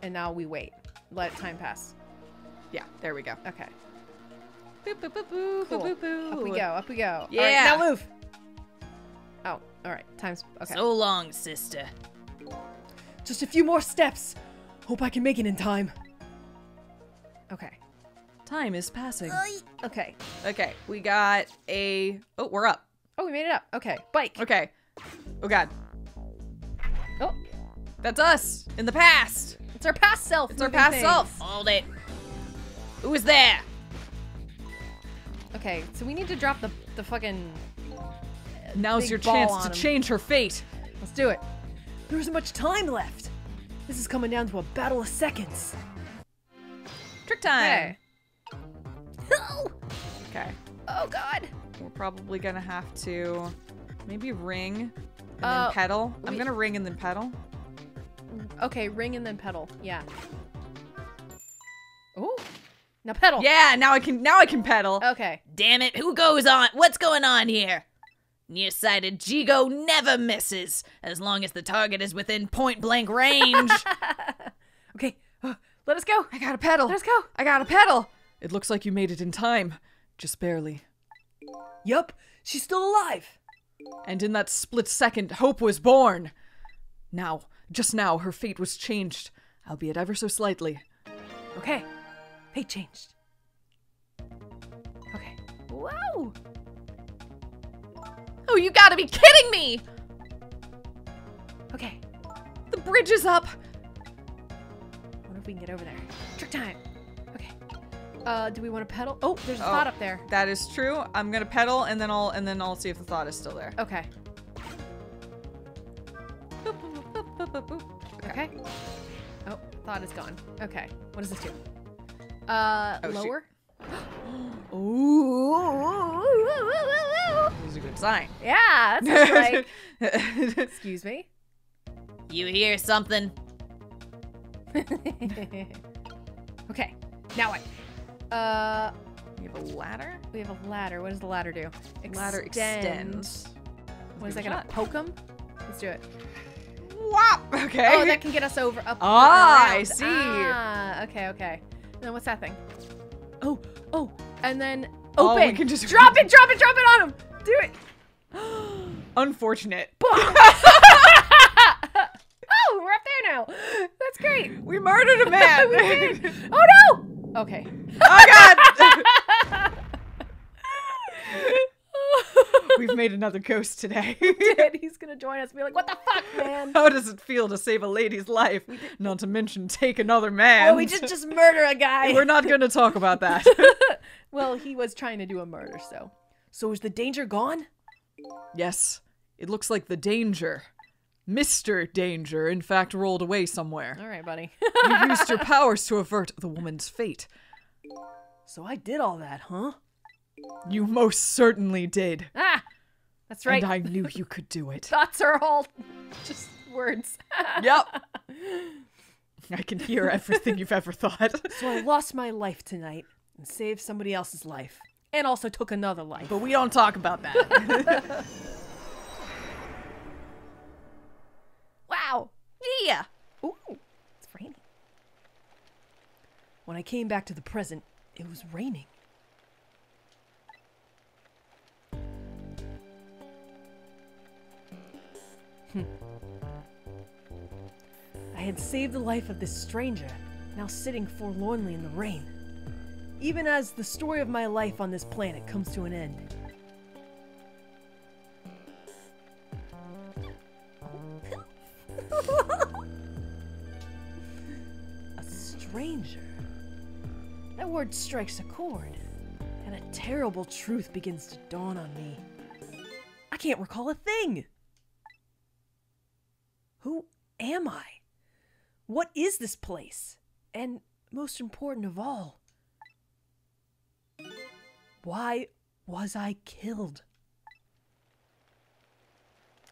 [SPEAKER 2] and now we wait. Let time pass.
[SPEAKER 1] Yeah. There we go.
[SPEAKER 2] Okay.
[SPEAKER 1] Boop, boop, boop, boop,
[SPEAKER 2] Cool.
[SPEAKER 1] boop, boop,
[SPEAKER 2] Up we go. Up we go. All right,
[SPEAKER 1] Yeah.
[SPEAKER 2] now move. Oh. All right. Time's okay.
[SPEAKER 4] So long, sister.
[SPEAKER 2] Just a few more steps. Hope I can make it in time. Okay.
[SPEAKER 8] Time is passing.
[SPEAKER 2] Okay.
[SPEAKER 1] Okay. We got a. Oh, we're up.
[SPEAKER 2] Oh, we made it up. Okay. Bike.
[SPEAKER 1] Okay. Oh God.
[SPEAKER 2] Oh,
[SPEAKER 1] That's us in the past.
[SPEAKER 2] it's our past self.
[SPEAKER 1] It's our past
[SPEAKER 2] things.
[SPEAKER 1] self.
[SPEAKER 4] Hold it. Who is there?
[SPEAKER 2] Okay, so we need to drop the the fucking.
[SPEAKER 8] Now's your chance to
[SPEAKER 2] him.
[SPEAKER 8] change her fate.
[SPEAKER 2] Let's do it. There isn't much time left. This is coming down to a battle of seconds.
[SPEAKER 1] Trick time.
[SPEAKER 2] Okay.
[SPEAKER 1] Okay.
[SPEAKER 2] Oh God.
[SPEAKER 1] We're probably gonna have to maybe ring and
[SPEAKER 2] Uh,
[SPEAKER 1] then pedal. I'm gonna ring and then pedal.
[SPEAKER 2] Okay, ring and then pedal. Yeah. Oh. Now pedal.
[SPEAKER 1] Yeah. Now I can. Now I can pedal.
[SPEAKER 2] Okay.
[SPEAKER 4] Damn it, who goes on? What's going on here? Nearsighted Jeego never misses, as long as the target is within point blank range.
[SPEAKER 2] Okay. Let us go.
[SPEAKER 9] I got a pedal.
[SPEAKER 2] Let us go.
[SPEAKER 9] I got a pedal.
[SPEAKER 1] It looks like you made it in time. Just barely.
[SPEAKER 2] Yup, she's still alive.
[SPEAKER 1] And in that split second, hope was born. Now, just now, her fate was changed, albeit ever so slightly.
[SPEAKER 2] Okay. Fate changed. Okay. Whoa!
[SPEAKER 10] Oh, you gotta be kidding me!
[SPEAKER 2] Okay.
[SPEAKER 9] The bridge is up.
[SPEAKER 2] We can get over there. Trick time. Okay. Uh, do we want to pedal? Oh, there's a
[SPEAKER 9] Oh.
[SPEAKER 2] thought up there.
[SPEAKER 9] That is true. I'm gonna pedal and then I'll and then I'll see if the thought is still there.
[SPEAKER 2] Okay. Okay. Oh, thought is gone. Okay. What does this do? Uh,
[SPEAKER 9] Oh,
[SPEAKER 2] lower.
[SPEAKER 9] Ooh, this is a good sign.
[SPEAKER 2] Yeah, that's right. Excuse me.
[SPEAKER 11] You hear something?
[SPEAKER 2] okay. Now what? Uh,
[SPEAKER 9] we have a ladder.
[SPEAKER 2] we have a ladder. What does the ladder do?
[SPEAKER 9] Ladder extends.
[SPEAKER 2] What is that
[SPEAKER 9] give it a
[SPEAKER 2] gonna poke him? Let's do it.
[SPEAKER 9] Whop. Okay.
[SPEAKER 2] Oh, that can get us over up.
[SPEAKER 9] Ah, I see.
[SPEAKER 2] Ah, okay, okay. And then what's that thing? Oh, oh, and then
[SPEAKER 9] Oh,
[SPEAKER 2] open.
[SPEAKER 9] we can just-
[SPEAKER 2] drop it, drop it, drop it on him. Do it.
[SPEAKER 9] Unfortunate.
[SPEAKER 2] Oh, we're up there now. That's great.
[SPEAKER 9] We murdered a man.
[SPEAKER 2] we did. Oh no. Okay.
[SPEAKER 9] oh God. We've made another ghost today.
[SPEAKER 2] Did. He's gonna join us. and Be like, what the fuck, man?
[SPEAKER 9] How does it feel to save a lady's life? Not to mention take another man.
[SPEAKER 2] Oh, we did just murder a guy.
[SPEAKER 9] We're not going to talk about that.
[SPEAKER 2] Well, he was trying to do a murder, so. So is the danger gone?
[SPEAKER 1] Yes, it looks like the danger. Mr. Danger, in fact, rolled away somewhere.
[SPEAKER 2] All right, buddy.
[SPEAKER 1] You used your powers to avert the woman's fate.
[SPEAKER 2] so I did all that, huh?
[SPEAKER 1] You most certainly did.
[SPEAKER 2] Ah, that's right.
[SPEAKER 1] And I knew you could do it.
[SPEAKER 2] Thoughts are all just words.
[SPEAKER 1] Yep. I can hear everything you've ever thought.
[SPEAKER 2] so I lost my life tonight and saved somebody else's life, and also took another life.
[SPEAKER 9] but we don't talk about that.
[SPEAKER 10] Yeah.
[SPEAKER 2] Ooh, it's raining. When I came back to the present, it was raining. Hmm. I had saved the life of this stranger, now sitting forlornly in the rain. Even as the story of my life on this planet comes to an end. A stranger. That word strikes a chord, and a terrible truth begins to dawn on me. I can't recall a thing. Who am I? What is this place? And most important of all, why was I killed?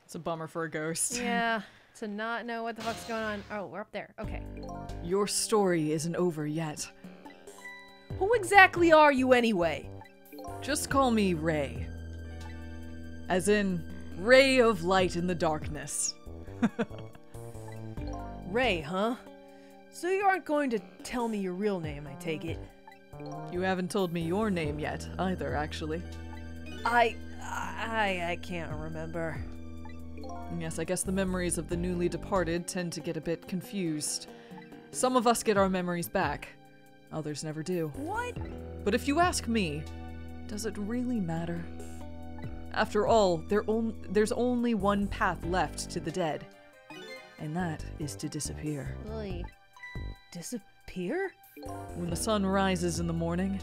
[SPEAKER 9] it's a bummer for a ghost.
[SPEAKER 2] Yeah, to not know what the fuck's going on. Oh, we're up there. Okay.
[SPEAKER 1] Your story isn't over yet.
[SPEAKER 2] Who exactly are you anyway?
[SPEAKER 1] Just call me Ray. As in, ray of light in the darkness.
[SPEAKER 2] Ray, huh? So you aren't going to tell me your real name, I take it.
[SPEAKER 1] You haven't told me your name yet, either, actually.
[SPEAKER 2] I I I can't remember.
[SPEAKER 1] Yes, I guess the memories of the newly departed tend to get a bit confused. Some of us get our memories back, others never do.
[SPEAKER 2] What?
[SPEAKER 1] But if you ask me, does it really matter? After all, there on- there's only one path left to the dead, and that is to disappear.
[SPEAKER 2] Oy. Disappear?
[SPEAKER 1] When the sun rises in the morning,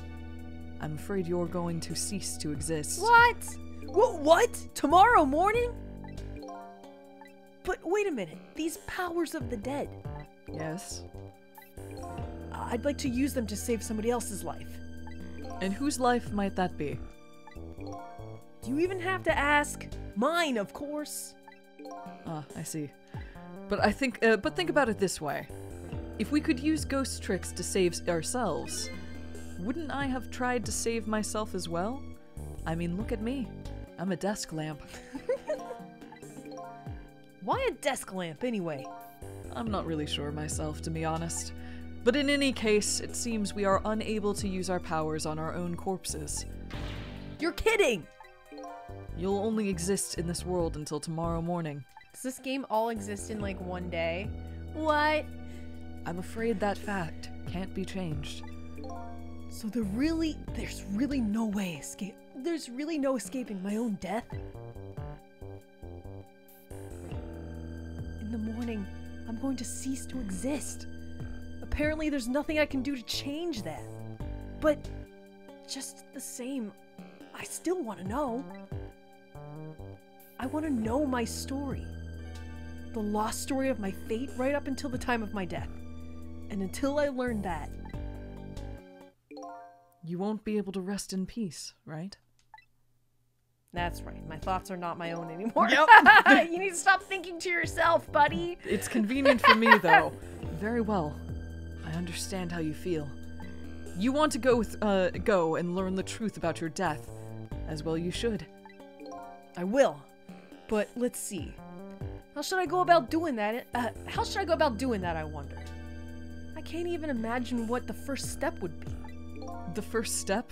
[SPEAKER 1] I'm afraid you're going to cease to exist.
[SPEAKER 2] What? Wh- what? Tomorrow morning? But wait a minute. These powers of the dead.
[SPEAKER 1] Yes.
[SPEAKER 2] I'd like to use them to save somebody else's life.
[SPEAKER 1] And whose life might that be?
[SPEAKER 2] Do you even have to ask? Mine, of course.
[SPEAKER 1] Ah, I see. But I think, uh, but think about it this way: if we could use ghost tricks to save ourselves, wouldn't I have tried to save myself as well? I mean, look at me. I'm a desk lamp.
[SPEAKER 2] Why a desk lamp, anyway?
[SPEAKER 1] I'm not really sure myself, to be honest. But in any case, it seems we are unable to use our powers on our own corpses.
[SPEAKER 2] You're kidding!
[SPEAKER 1] You'll only exist in this world until tomorrow morning.
[SPEAKER 2] Does this game all exist in like one day? What?
[SPEAKER 1] I'm afraid that fact can't be changed.
[SPEAKER 2] So there really, there's really no way escape. There's really no escaping my own death. The morning, I'm going to cease to exist. Apparently, there's nothing I can do to change that. But just the same, I still want to know. I want to know my story. The lost story of my fate right up until the time of my death. And until I learn that,
[SPEAKER 1] You won't be able to rest in peace, right?
[SPEAKER 2] That's right. My thoughts are not my own anymore. you need to stop thinking to yourself, buddy.
[SPEAKER 1] It's convenient for me, though. Very well. I understand how you feel. You want to go, th- uh, go and learn the truth about your death. As well, you should.
[SPEAKER 2] I will. But let's see. How should I go about doing that? Uh, how should I go about doing that, I wonder? I can't even imagine what the first step would be.
[SPEAKER 1] The first step?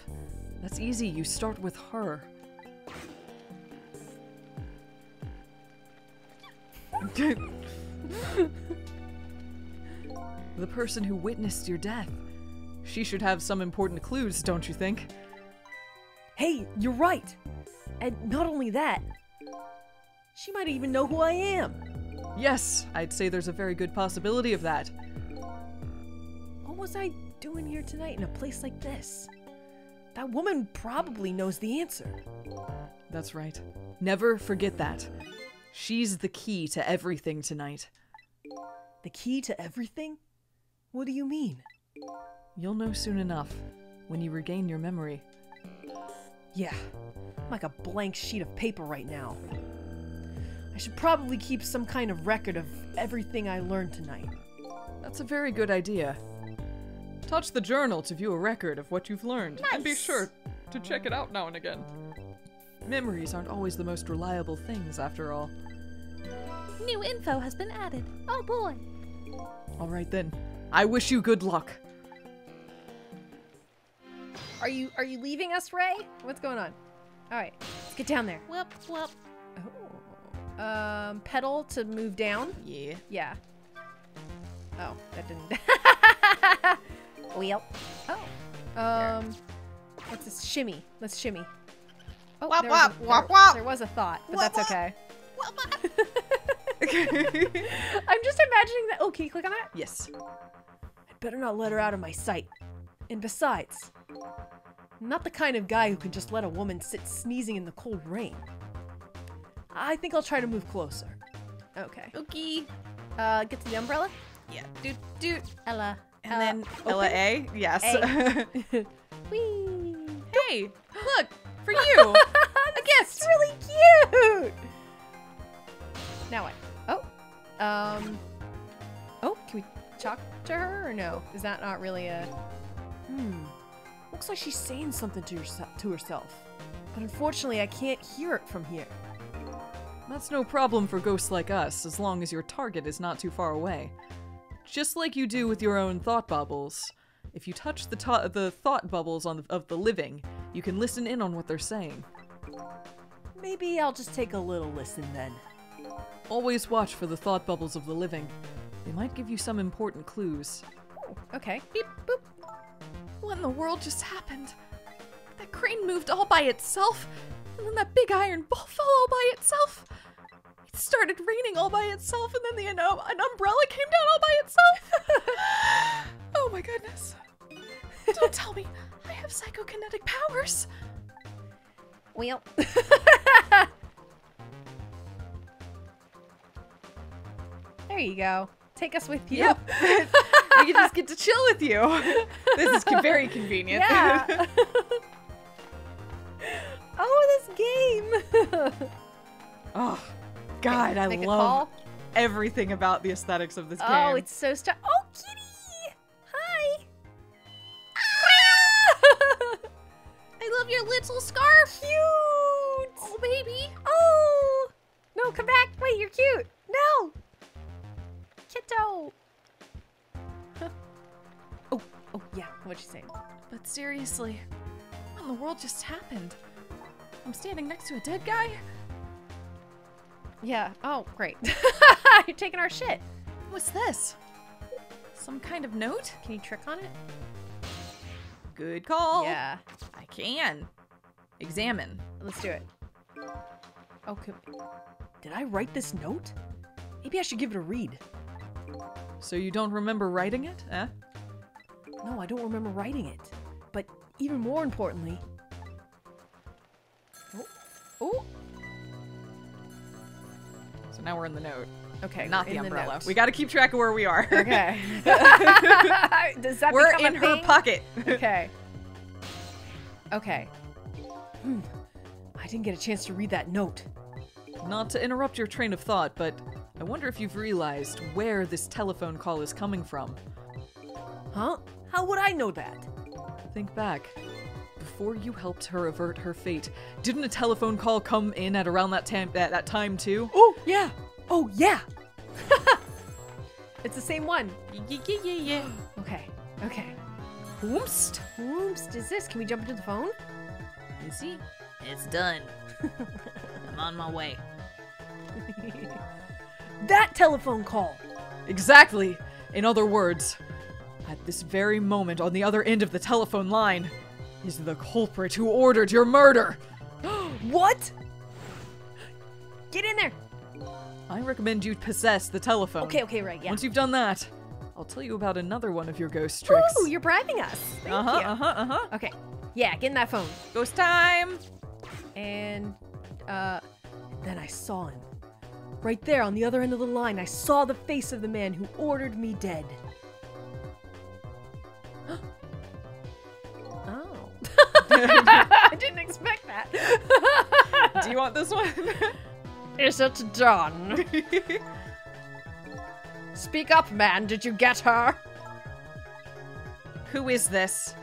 [SPEAKER 1] That's easy. You start with her. the person who witnessed your death. She should have some important clues, don't you think?
[SPEAKER 2] Hey, you're right. And not only that, she might even know who I am.
[SPEAKER 1] Yes, I'd say there's a very good possibility of that.
[SPEAKER 2] What was I doing here tonight in a place like this? That woman probably knows the answer.
[SPEAKER 1] That's right. Never forget that. She's the key to everything tonight.
[SPEAKER 2] The key to everything? What do you mean?
[SPEAKER 1] You'll know soon enough when you regain your memory.
[SPEAKER 2] Yeah, I'm like a blank sheet of paper right now. I should probably keep some kind of record of everything I learned tonight.
[SPEAKER 1] That's a very good idea. Touch the journal to view a record of what you've learned, and be sure to check it out now and again. Memories aren't always the most reliable things, after all.
[SPEAKER 12] New info has been added. Oh boy.
[SPEAKER 1] All right then. I wish you good luck.
[SPEAKER 2] Are you are you leaving us, Ray? What's going on? All right, let's get down there.
[SPEAKER 12] Whoop whoop.
[SPEAKER 2] Oh. Um, pedal to move down.
[SPEAKER 1] Yeah.
[SPEAKER 2] Yeah. Oh, that didn't. Wheel. Oh. Um, what's this? Shimmy. Let's shimmy. Oh,
[SPEAKER 13] Wop,
[SPEAKER 2] there was, a,
[SPEAKER 13] wop,
[SPEAKER 2] there,
[SPEAKER 13] wop.
[SPEAKER 2] there was a thought, but
[SPEAKER 13] Wop,
[SPEAKER 2] that's
[SPEAKER 13] wop.
[SPEAKER 2] okay. I'm just imagining that. Okay, click on that.
[SPEAKER 1] Yes.
[SPEAKER 2] I'd better not let her out of my sight. And besides, I'm not the kind of guy who can just let a woman sit sneezing in the cold rain. I think I'll try to move closer. Okay.
[SPEAKER 12] Okay.
[SPEAKER 2] Uh, get to the umbrella.
[SPEAKER 13] Yeah. Doot doot.
[SPEAKER 2] Ella.
[SPEAKER 13] And
[SPEAKER 2] Uh,
[SPEAKER 13] then Ella A. Yes.
[SPEAKER 2] A. Whee!
[SPEAKER 13] hey, look for you.
[SPEAKER 2] I guess it's really cute. Now what? Oh, um, oh, can we talk to her or no? Is that not really a? Hmm. Looks like she's saying something to herself. To herself, but unfortunately, I can't hear it from here.
[SPEAKER 1] That's no problem for ghosts like us, as long as your target is not too far away. Just like you do with your own thought bubbles. If you touch the, to- the thought bubbles on the- of the living, you can listen in on what they're saying.
[SPEAKER 2] Maybe I'll just take a little listen then.
[SPEAKER 1] Always watch for the thought bubbles of the living. They might give you some important clues.
[SPEAKER 2] Okay.
[SPEAKER 14] Beep boop. What in the world just happened? That crane moved all by itself, and then that big iron ball fell all by itself. It started raining all by itself, and then the an, um, an umbrella came down all by itself. oh my goodness! Don't tell me I have psychokinetic powers.
[SPEAKER 2] Well. there you go. Take us with you.
[SPEAKER 13] Yep. we can just get to chill with you. This is very convenient.
[SPEAKER 2] Yeah. oh, this game.
[SPEAKER 13] oh, God, I love everything about the aesthetics of this oh, game.
[SPEAKER 2] Oh, it's so stu- Oh, kitty. Hi. Ah!
[SPEAKER 14] I love your little scarf.
[SPEAKER 2] Cute.
[SPEAKER 14] Oh, baby.
[SPEAKER 2] Oh. No, come back. Wait, you're cute. No. Kiddo. Oh, oh yeah, what'd she say?
[SPEAKER 15] But seriously, what in the world just happened? I'm standing next to a dead guy?
[SPEAKER 2] Yeah. Oh, great. You're taking our shit.
[SPEAKER 16] What's this? Some kind of note?
[SPEAKER 2] Can you trick on it?
[SPEAKER 16] Good call.
[SPEAKER 2] Yeah.
[SPEAKER 16] I can. Examine.
[SPEAKER 2] Let's do it. Oh, could... did I write this note? Maybe I should give it a read.
[SPEAKER 1] So you don't remember writing it, eh?
[SPEAKER 2] No, I don't remember writing it. But even more importantly. Oh. Oh.
[SPEAKER 16] So now we're in the note.
[SPEAKER 2] Okay.
[SPEAKER 16] Not the umbrella.
[SPEAKER 2] note.
[SPEAKER 16] we got to keep track of where we are.
[SPEAKER 2] Okay. Does that
[SPEAKER 16] we're in her
[SPEAKER 2] thing?
[SPEAKER 16] pocket.
[SPEAKER 2] Okay. Okay. Hmm. I didn't get a chance to read that note.
[SPEAKER 1] Not to interrupt your train of thought, but I wonder if you've realized where this telephone call is coming from.
[SPEAKER 2] Huh? How would I know that?
[SPEAKER 1] Think back. Before you helped her avert her fate, didn't a telephone call come in at around that time at that time too?
[SPEAKER 2] Oh, yeah. Oh, yeah. it's the same one.
[SPEAKER 16] yeah, yeah, yeah, yeah.
[SPEAKER 2] Okay. Okay.
[SPEAKER 16] Whoomst.
[SPEAKER 2] Whoops, is this? Can we jump into the phone?
[SPEAKER 17] Is he? It's done. I'm on my way.
[SPEAKER 2] That telephone call.
[SPEAKER 1] Exactly. In other words, at this very moment on the other end of the telephone line is the culprit who ordered your murder.
[SPEAKER 2] What? Get in there.
[SPEAKER 1] I recommend you possess the telephone.
[SPEAKER 2] Okay, okay, right, yeah.
[SPEAKER 1] Once you've done that, I'll tell you about another one of your ghost tricks.
[SPEAKER 2] Ooh, you're bribing us. Thank
[SPEAKER 1] uh huh,
[SPEAKER 2] you.
[SPEAKER 1] uh huh, uh huh.
[SPEAKER 2] Okay. Yeah, get in that phone.
[SPEAKER 16] Ghost time.
[SPEAKER 2] And uh then I saw him. Right there on the other end of the line, I saw the face of the man who ordered me dead. oh. I didn't expect that.
[SPEAKER 16] Do you want this one?
[SPEAKER 2] Is it done? Speak up, man. Did you get her?
[SPEAKER 16] Who is this?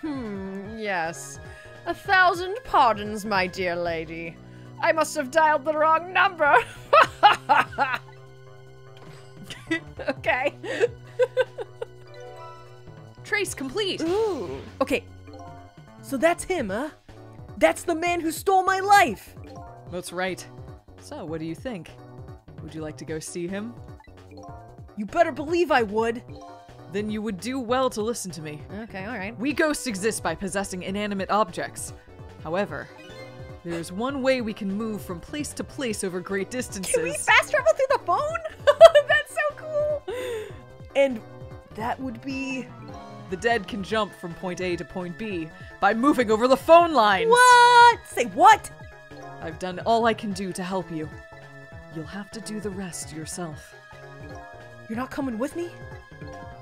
[SPEAKER 2] Hmm, yes. A thousand pardons, my dear lady. I must have dialed the wrong number. okay.
[SPEAKER 16] Trace complete.
[SPEAKER 2] Ooh. Okay. So that's him, huh? That's the man who stole my life.
[SPEAKER 1] That's right. So, what do you think? Would you like to go see him?
[SPEAKER 2] You better believe I would.
[SPEAKER 1] Then you would do well to listen to me.
[SPEAKER 2] Okay, all right.
[SPEAKER 1] We ghosts exist by possessing inanimate objects. However, there is one way we can move from place to place over great distances.
[SPEAKER 2] Can we fast travel through the phone? That's so cool. And that would be
[SPEAKER 1] the dead can jump from point A to point B by moving over the phone lines.
[SPEAKER 2] what? Say what?
[SPEAKER 1] I've done all I can do to help you. You'll have to do the rest yourself.
[SPEAKER 2] You're not coming with me?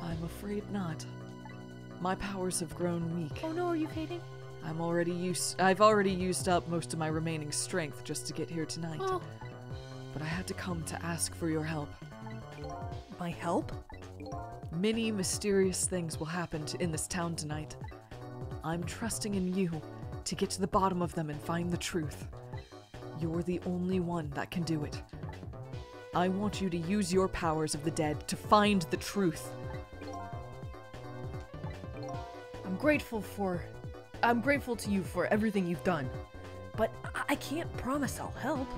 [SPEAKER 1] I'm afraid not. My powers have grown weak.
[SPEAKER 2] Oh no, are you fading?
[SPEAKER 1] I'm already used I've already used up most of my remaining strength just to get here tonight.
[SPEAKER 2] Oh,
[SPEAKER 1] But I had to come to ask for your help.
[SPEAKER 2] my help?
[SPEAKER 1] Many mysterious things will happen in this town tonight. I'm trusting in you to get to the bottom of them and find the truth. You're the only one that can do it. I want you to use your powers of the dead to find the truth.
[SPEAKER 2] I'm grateful for. I'm grateful to you for everything you've done. But I, I can't promise I'll help.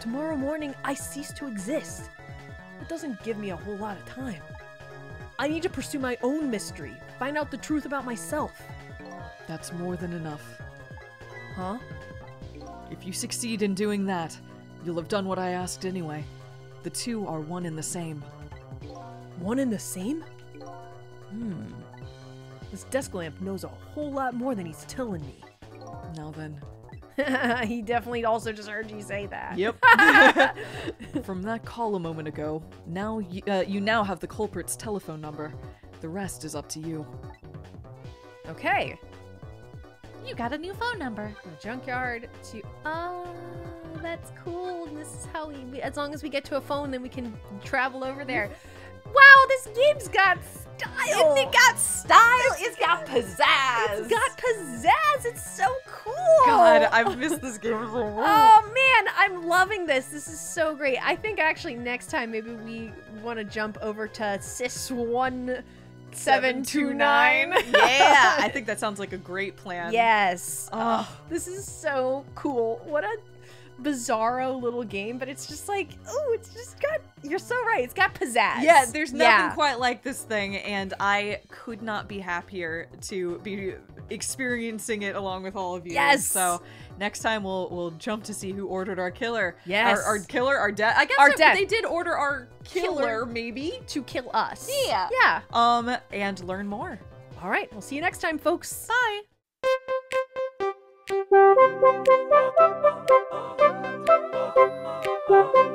[SPEAKER 2] Tomorrow morning, I cease to exist. It doesn't give me a whole lot of time. I need to pursue my own mystery, find out the truth about myself.
[SPEAKER 1] That's more than enough.
[SPEAKER 2] Huh?
[SPEAKER 1] If you succeed in doing that, you'll have done what I asked anyway. The two are one and the same.
[SPEAKER 2] One and the same? Hmm. This desk lamp knows a whole lot more than he's telling me.
[SPEAKER 1] Now then.
[SPEAKER 2] he definitely also just heard you say that.
[SPEAKER 1] Yep. From that call a moment ago, now y- uh, you now have the culprit's telephone number. The rest is up to you.
[SPEAKER 2] Okay.
[SPEAKER 15] You got a new phone number.
[SPEAKER 2] From the junkyard to oh that's cool and this is how we, we as long as we get to a phone then we can travel over there wow this game's got style
[SPEAKER 16] It got style. It's got pizzazz.
[SPEAKER 2] it's got pizzazz it's so cool
[SPEAKER 16] God, I've missed this game so much.
[SPEAKER 2] oh man I'm loving this. This is so great. I think actually next time maybe we want to jump over to Sis one seven two nine.
[SPEAKER 1] yeah, I think that sounds like a great plan.
[SPEAKER 2] Yes.
[SPEAKER 1] Oh,
[SPEAKER 2] this is so cool. What a bizarro little game, but it's just like, oh, it's just got. You're so right. It's got pizzazz.
[SPEAKER 1] Yeah, there's nothing
[SPEAKER 2] Yeah.
[SPEAKER 1] quite like this thing, and I could not be happier to be experiencing it along with all of you.
[SPEAKER 2] Yes.
[SPEAKER 1] So next time we'll we'll jump to see who ordered our killer.
[SPEAKER 2] Yes.
[SPEAKER 1] Our, our killer, our dead. I guess
[SPEAKER 2] Our
[SPEAKER 1] it- they did order our killer,
[SPEAKER 2] Killer.
[SPEAKER 1] maybe.
[SPEAKER 2] to kill us.
[SPEAKER 1] Yeah.
[SPEAKER 2] Yeah.
[SPEAKER 1] Um, and learn more.
[SPEAKER 2] All right. We'll see you next time, folks.
[SPEAKER 1] Bye. Thank you.